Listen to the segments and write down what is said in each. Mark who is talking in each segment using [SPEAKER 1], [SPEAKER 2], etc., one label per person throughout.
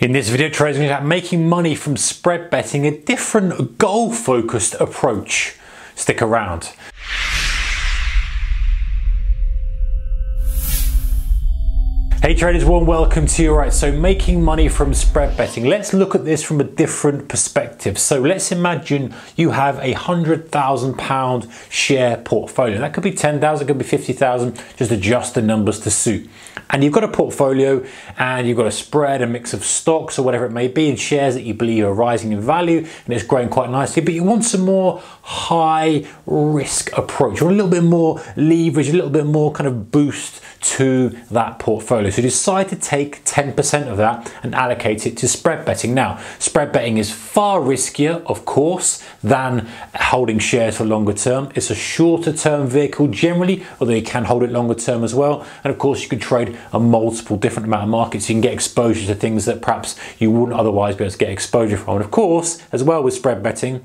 [SPEAKER 1] In this video, are going to making money from spread betting, a different goal-focused approach. Stick around. Hey traders, warm welcome to you. Right, so making money from spread betting. Let's look at this from a different perspective. So let's imagine you have a hundred thousand pound share portfolio. That could be ten thousand, could be fifty thousand. Just adjust the numbers to suit. And you've got a portfolio, and you've got a spread, a mix of stocks or whatever it may be, and shares that you believe are rising in value, and it's growing quite nicely. But you want some more high risk approach, or a little bit more leverage, a little bit more kind of boost to that portfolio. So decide to take 10% of that and allocate it to spread betting. Now, spread betting is far riskier, of course, than holding shares for longer term. It's a shorter term vehicle generally, although you can hold it longer term as well. And of course, you can trade a multiple different amount of markets. You can get exposure to things that perhaps you wouldn't otherwise be able to get exposure from. And of course, as well with spread betting,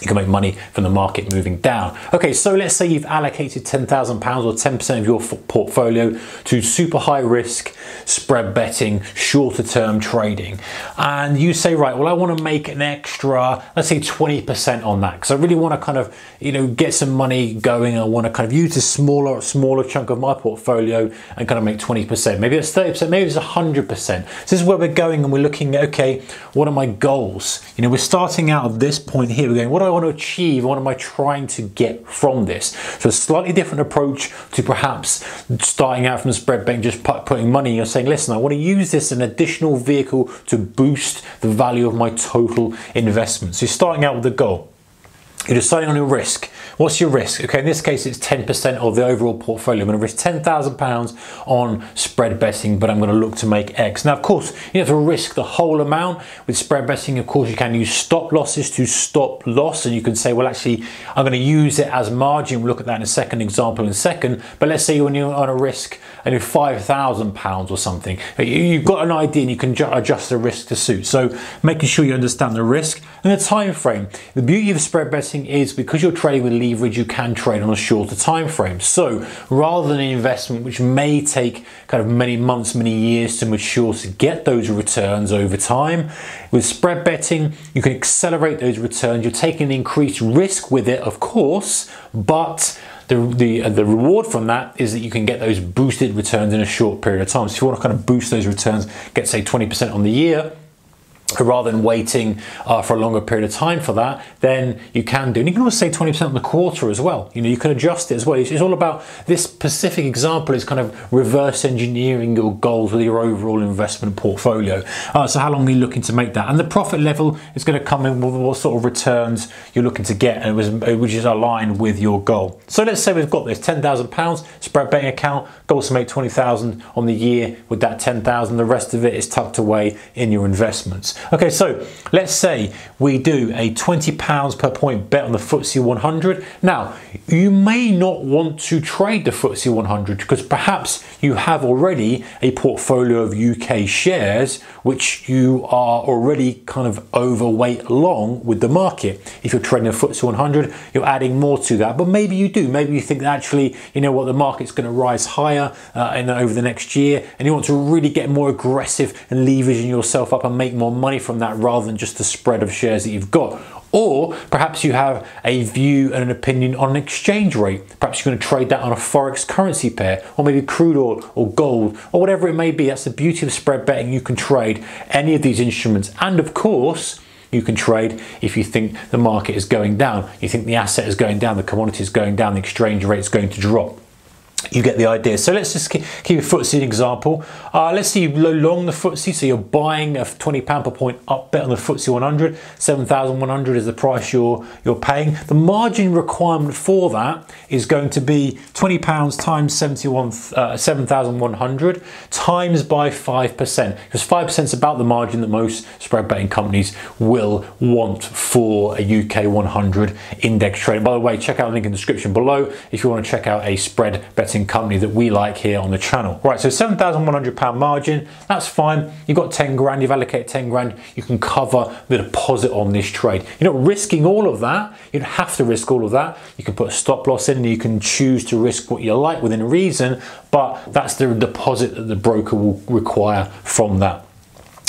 [SPEAKER 1] you can make money from the market moving down. Okay, so let's say you've allocated £10,000 or 10% of your portfolio to super high risk spread betting, shorter term trading. And you say, right, well, I want to make an extra, let's say 20% on that. Because I really want to kind of, you know, get some money going. I want to kind of use a smaller, smaller chunk of my portfolio and kind of make 20%. Maybe it's 30%, maybe it's 100%. So this is where we're going and we're looking at, okay, what are my goals? You know, we're starting out at this point here. We're going, what I want to achieve? What am I trying to get from this? So a slightly different approach to perhaps starting out from the spread bank, just putting money. You're saying, listen, I want to use this as an additional vehicle to boost the value of my total investment. So you're starting out with a goal. You're deciding on a risk. What's your risk? Okay, in this case, it's 10% of the overall portfolio. I'm to risk £10,000 on spread betting, but I'm going to look to make X. Now, of course, you have to risk the whole amount. With spread betting, of course, you can use stop losses to stop loss, and you can say, well, actually, I'm going to use it as margin. We'll look at that in a second example in a second. But let's say you're on a risk and you're £5,000 or something, you've got an idea and you can adjust the risk to suit. So making sure you understand the risk and the time frame. The beauty of spread betting is because you're trading with leverage, you can trade on a shorter time frame. So rather than an investment which may take kind of many months, many years to mature to get those returns over time, with spread betting, you can accelerate those returns. You're taking increased risk with it, of course, but the, the, uh, the reward from that is that you can get those boosted returns in a short period of time. So if you want to kind of boost those returns, get say 20% on the year, rather than waiting uh, for a longer period of time for that, then you can do. And you can also say 20% on the quarter as well. You know, you can adjust it as well. It's, it's, all about this specific example is kind of reverse engineering your goals with your overall investment portfolio. Uh, so how long are you looking to make that? And the profit level is going to come in with what sort of returns you're looking to get, and which is aligned with your goal. So let's say we've got this £10,000 spread betting account, goals to make 20,000 on the year with that 10,000. The rest of it is tucked away in your investments. Okay, so let's say we do a 20 pounds per point bet on the FTSE 100. Now, you may not want to trade the FTSE 100 because perhaps you have already a portfolio of UK shares which you are already kind of overweight long with the market. If you're trading the FTSE 100, you're adding more to that, but maybe you do. Maybe you think that actually, you know what, the market's going to rise higher uh, in, over the next year and you want to really get more aggressive and leveraging yourself up and make more money money from that rather than just the spread of shares that you've got. Or perhaps you have a view and an opinion on an exchange rate. Perhaps you're going to trade that on a forex currency pair, or maybe crude oil or gold, or whatever it may be. That's the beauty of spread betting. You can trade any of these instruments. And of course, you can trade if you think the market is going down, you think the asset is going down, the commodity is going down, the exchange rate is going to drop you get the idea. So let's just keep, a FTSE example. Uh, let's see you long the FTSE, so you're buying a £20 per point up bet on the FTSE 100. 7,100 is the price you're, you're paying. The margin requirement for that is going to be £20 times 71, uh, 7,100 times by 5%, because 5% is about the margin that most spread betting companies will want for a UK 100 index trade. By the way, check out the link in the description below if you want to check out a spread betting company that we like here on the channel. Right, so £7,100 margin, that's fine. You've got 10 grand, you've allocated 10 grand, you can cover the deposit on this trade. You're not risking all of that. You don't have to risk all of that. You can put a stop loss in and you can choose to risk what you like within reason, but that's the deposit that the broker will require from that.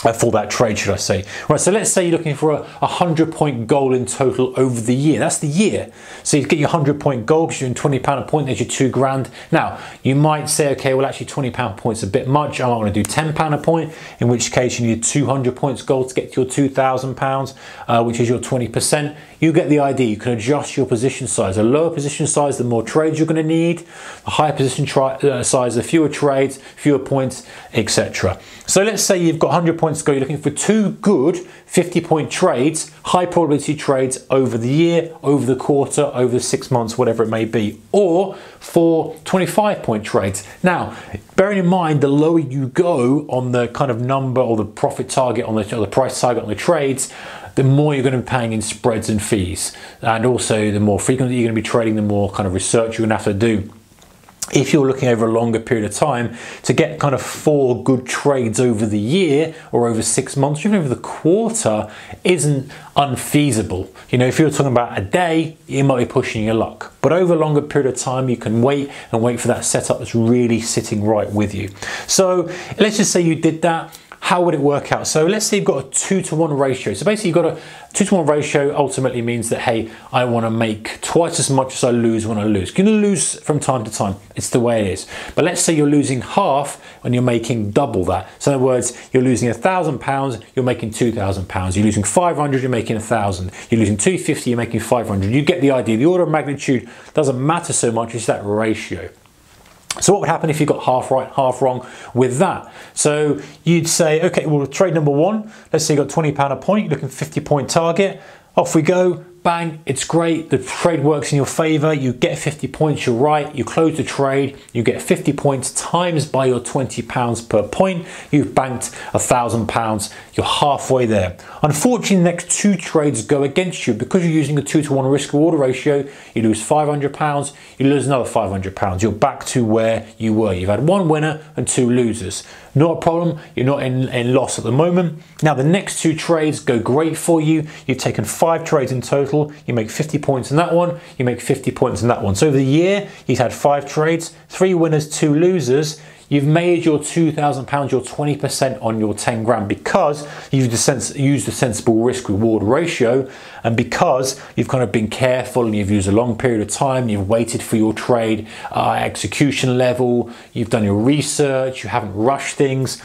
[SPEAKER 1] For that trade, should I say. Right, so let's say you're looking for a 100 point goal in total over the year. That's the year. So you get your 100 point goal because you're in 20 pound a point, there's your two grand. Now, you might say, okay, well, actually 20 pound points a bit much. I might want to do 10 pound a point, in which case you need 200 points goal to get to your 2,000 pounds, uh, which is your 20%. You get the idea. You can adjust your position size. A lower position size, the more trades you're going to need. A higher position uh, size, the fewer trades, fewer points, etc. So let's say you've got 100 points to go. You're looking for two good 50 point trades, high probability trades over the year, over the quarter, over the six months, whatever it may be, or for 25 point trades. Now, bearing in mind, the lower you go on the kind of number or the profit target on the, or the price target on the trades, the more you're going to be paying in spreads and fees. And also, the more frequently you're going to be trading, the more kind of research you're going to have to do if you're looking over a longer period of time to get kind of four good trades over the year or over six months, even over the quarter, isn't unfeasible. You know, if you're talking about a day, you might be pushing your luck. But over a longer period of time, you can wait and wait for that setup that's really sitting right with you. So let's just say you did that how would it work out? So let's say you've got a two to one ratio. So basically you've got a two to one ratio ultimately means that, hey, I want to make twice as much as I lose when I lose. You're to lose from time to time. It's the way it is. But let's say you're losing half and you're making double that. So in other words, you're losing a thousand pounds, you're making two thousand pounds. You're losing 500, you're making a thousand. You're losing 250, you're making 500. You get the idea. The order of magnitude doesn't matter so much, it's that ratio. So what would happen if you got half right, half wrong with that? So you'd say, okay, well, trade number one, let's say you got 20 pound a point, looking 50 point target. Off we go bang, it's great. The trade works in your favor. You get 50 points, you're right. You close the trade, you get 50 points times by your 20 pounds per point. You've banked a thousand pounds. You're halfway there. Unfortunately, the next two trades go against you because you're using a two to one risk reward ratio. You lose 500 pounds, you lose another 500 pounds. You're back to where you were. You've had one winner and two losers. Not a problem. You're not in, in loss at the moment. Now, the next two trades go great for you. You've taken five trades in total. You make 50 points in that one. You make 50 points in that one. So over the year, you've had five trades, three winners, two losers. You've made your £2,000, your 20% on your 10 grand because you've used a sensible risk reward ratio and because you've kind of been careful and you've used a long period of time, you've waited for your trade uh, execution level, you've done your research, you haven't rushed things,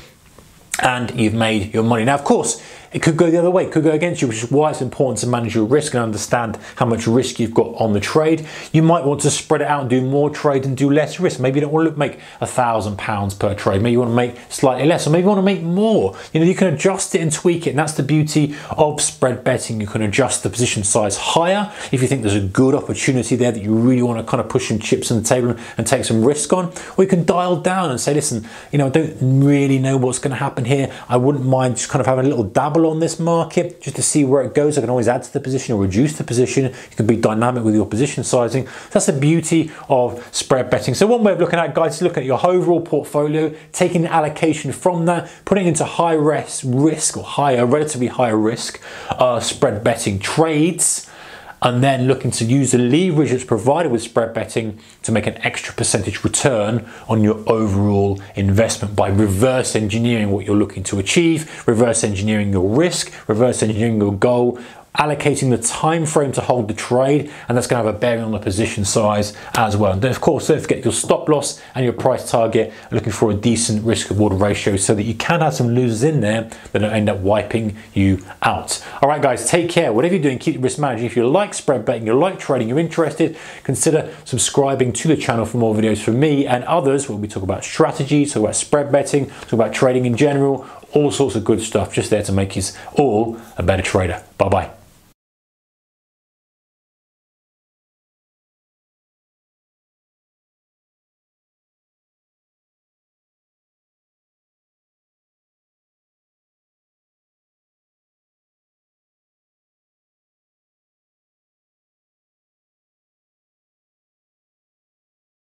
[SPEAKER 1] and you've made your money. Now, of course, it could go the other way, it could go against you, which is why it's important to manage your risk and understand how much risk you've got on the trade. You might want to spread it out and do more trade and do less risk. Maybe you don't want to make a thousand pounds per trade. Maybe you want to make slightly less, or maybe you want to make more. You know, you can adjust it and tweak it, and that's the beauty of spread betting. You can adjust the position size higher if you think there's a good opportunity there that you really want to kind of push some chips on the table and take some risk on, or you can dial down and say, listen, you know, I don't really know what's going to happen here. I wouldn't mind just kind of having a little dabble on this market just to see where it goes. I can always add to the position or reduce the position. You can be dynamic with your position sizing. That's the beauty of spread betting. So one way of looking at it, guys, is looking at your overall portfolio, taking the allocation from that, putting it into high risk, risk or higher, relatively higher risk uh, spread betting trades and then looking to use the leverage that's provided with spread betting to make an extra percentage return on your overall investment by reverse engineering what you're looking to achieve, reverse engineering your risk, reverse engineering your goal, allocating the time frame to hold the trade and that's going to have a bearing on the position size as well. And then of course don't forget your stop loss and your price target looking for a decent risk reward ratio so that you can have some losers in there that don't end up wiping you out. All right guys take care. Whatever you're doing keep risk managing. If you like spread betting you like trading you're interested consider subscribing to the channel for more videos from me and others where we talk about strategy talk about spread betting talk about trading in general all sorts of good stuff just there to make us all a better trader. Bye bye